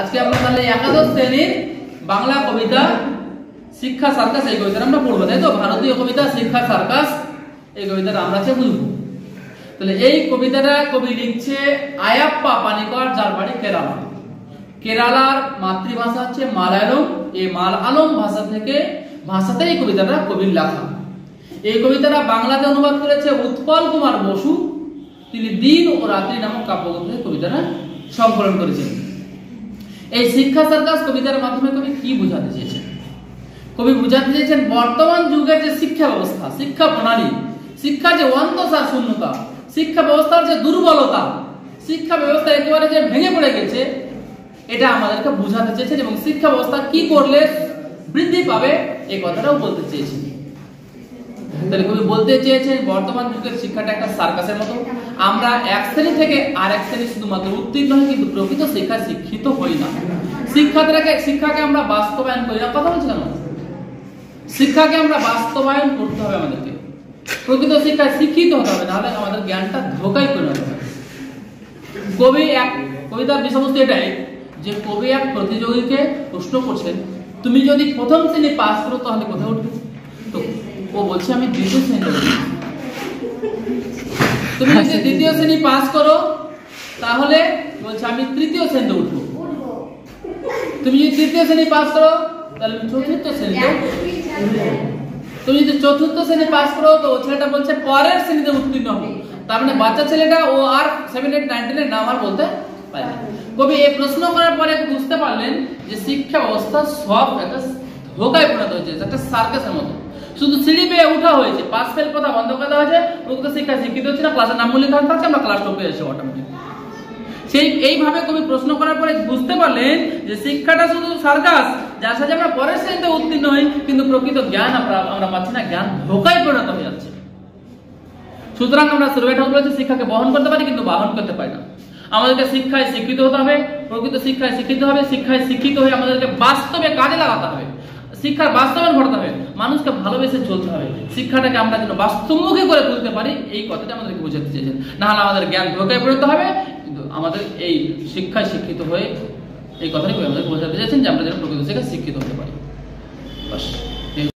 আজকে আমরা তাহলে একাদশ শ্রেণির বাংলা কবিতা শিক্ষা সার্কাস এই আমরা পড়ব, তাই তো? ভারতীয় কবিতা শিক্ষা সার্কাস এই কবিতাটা আমরা বুঝব। তাহলে এই কবিতাটা কবি লিখছে আয়াপ্পা পানিকর, যার বাড়ি কেরালা। কেরালার মাতৃভাষা হচ্ছে মালায়ালম। এই মালায়ালম ভাষা থেকে, ভাষাতেই কবিতাটা কবির লেখা। এই কবিতাটা বাংলাতে অনুবাদ করেছে উৎপল কুমার বসু। তিনি দিন ও রাত্রি নামক কাব্যগ্রন্থে কবিতাটা সংকলন করেছেন। এই শিক্ষা সার্কাস কবিতার মাধ্যমে কবি কি বোঝাতে চেয়েছেন? কবি বোঝাতে চেয়েছেন, বর্তমান যুগের যে শিক্ষা ব্যবস্থা, শিক্ষা প্রণালী, শিক্ষা যে অন্তঃসার শূন্যতা, শিক্ষা ব্যবস্থার যে দুর্বলতা, শিক্ষা ব্যবস্থা একেবারে যে ভেঙে পড়ে গেছে, এটা আমাদেরকে বোঝাতে চেয়েছেন এবং শিক্ষা ব্যবস্থা কি করলে বৃদ্ধি পাবে এই কথাটাও বলতে চেয়েছেন। তাহলে কবি বলতে চেয়েছেন, বর্তমান যুগের শিক্ষাটা একটা সার্কাসের মতো। আমরা এক শ্রেণি থেকে আর এক শ্রেণি শুধুমাত্র উত্তীর্ণ হই, কিন্তু প্রকৃত শিক্ষা শিক্ষিত হই না। শিক্ষাটাকে শিক্ষাকে আমরা বাস্তবায়ন করি না, কথা বলছি কেন? শিক্ষাকে আমরা বাস্তবায়ন করতে হবে আমাদেরকে। প্রকৃত শিক্ষায় শিক্ষিত হতে হবে, নাহলে আমাদের জ্ঞানটা ধোকায় পরিণত হবে। কবি এক, কবিতার বিষয়বস্তু এটাই, যে কবি এক প্রতিযোগীকে প্রশ্ন করছেন, তুমি যদি প্রথম শ্রেণি পাস করো, তাহলে কোথায় উঠবে? তো ও বলছে, আমি দ্বিতীয় শ্রেণীতে তুমি যদি দ্বিতীয় শ্রেণি পাস করো, তাহলে বলছে আমি তৃতীয় শ্রেণীতে উঠবো। তুমি যদি তৃতীয় শ্রেণি পাস করো, তাহলে চতুর্থ শ্রেণীতে তুমি যদি চতুর্থ শ্রেণি পাস করো, তো ও ছেলেটা বলছে পরের শ্রেণীতে উত্তীর্ণ হব। তার মানে বাচ্চা ছেলেটা ও আর সেভেন এইট নাইন টেনের নাম আর বলতে পারে। কবি এই প্রশ্ন করার পরে বুঝতে পারলেন যে শিক্ষা ব্যবস্থা সব একটা ধোকায় পরিণত হয়েছে, একটা সার্কাসের মতো। শুধু সিঁড়ি পেয়ে উঠা হয়েছে। পাস ফেল কথা বন্ধ করে দেওয়া হয়েছে। প্রকৃত শিক্ষা শিক্ষিত হচ্ছে না ক্লাসের নাম লেখা থাকছে, আমরা ক্লাস টপে এসে অটোমেটিক সেই, এইভাবে কবি প্রশ্ন করার পরে বুঝতে পারলেন যে শিক্ষাটা শুধু সার্কাস যার সাথে আমরা পরের শ্রেণীতে উত্তীর্ণ হই, কিন্তু প্রকৃত জ্ঞান আমরা আমরা পাচ্ছি না, জ্ঞান ধোকায় পরিণত হয়ে যাচ্ছে। সুতরাং আমরা সুরভে ঠাকুর শিক্ষাকে বহন করতে পারি, কিন্তু বাহন করতে পারি না। আমাদেরকে শিক্ষায় শিক্ষিত হতে হবে, প্রকৃত শিক্ষায় শিক্ষিত হবে, শিক্ষায় শিক্ষিত হয়ে আমাদেরকে বাস্তবে কাজে লাগাতে হবে। শিক্ষার বাস্তবায়ন ঘটাতে হবে, মানুষকে ভালোবেসে চলতে হবে। শিক্ষাটাকে আমরা যেন বাস্তবমুখী করে তুলতে পারি, এই কথাটা আমাদেরকে বোঝাতে চেয়েছেন। নাহলে আমাদের জ্ঞান ধোকায় পড়তে হবে, কিন্তু আমাদের এই শিক্ষায় শিক্ষিত হয়ে এই কথাটাই আমাদের বোঝাতে চেয়েছেন যে আমরা যেন প্রকৃত শিক্ষায় শিক্ষিত হতে পারি।